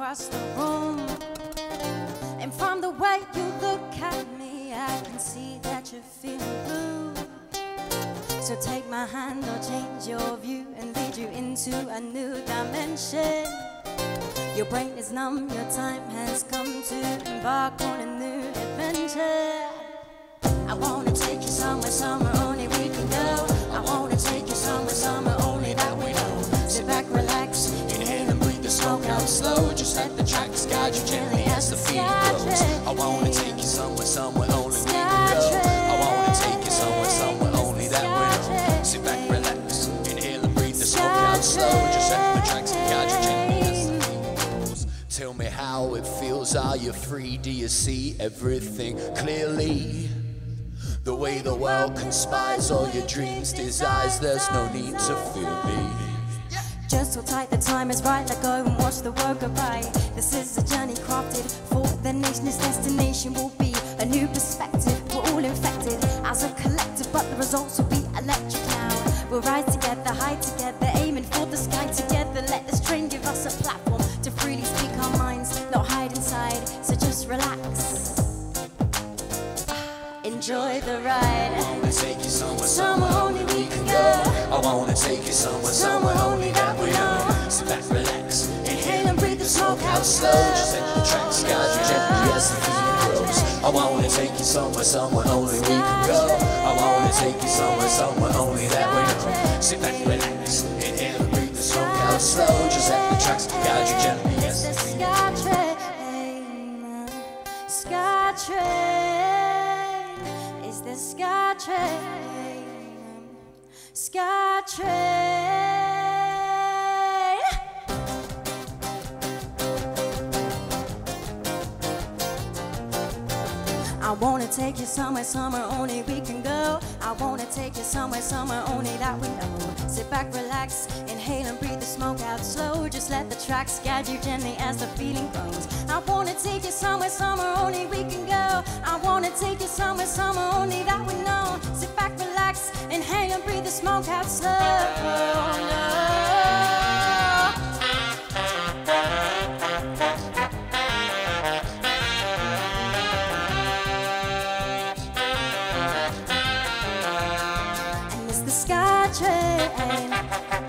across the room. And from the way you look at me, I can see that you're feeling blue. So take my hand or change your view and lead you into a new dimension. Your brain is numb, your time has come to embark on a new adventure. I wanna take you somewhere, somewhere guide you gently as the feeling grows. I wanna take you somewhere, somewhere only we can go. I wanna take you somewhere, somewhere only that we know. Sit back, relax, inhale and breathe the smoke out slow. Just let the tracks guide you gently as the feeling grows. Tell me how it feels. Are you free? Do you see everything clearly? The way the world conspires all your dreams, desires. There's no need to fear me. Just hold tight, the time is right. Let go and watch the world go by. This is a journey crafted for the nation. Its destination will be a new perspective. We're all infected as a collective, but the results will be electric now. We'll rise together, high together, aiming for the sky together. Let this train give us a platform to freely speak our minds, not hide inside. So just relax. Enjoy the ride. I wanna take you somewhere, Somewhere only we can go. I wanna take you somewhere, somewhere only that we know. Sit back, relax, inhale and breathe the smoke out slow. Just let the tracks guide you gently as the feeling grows. I wanna take you somewhere, somewhere only we can go. I wanna take you somewhere, somewhere only that we know. Sit back, relax, inhale and breathe the smoke out slow. Just let the tracks guide you gently as the feeling ska train, ska train, is the ska train. I wanna take you somewhere, somewhere only we can go. I wanna take you somewhere, somewhere only that we know. Sit back, relax, inhale and breathe the smoke out slow. Just let the tracks guide you gently as the feeling grows. I wanna take you somewhere, somewhere only we can go. I wanna take you somewhere, somewhere only that we know the smokehouse no. And oh. miss the ska train.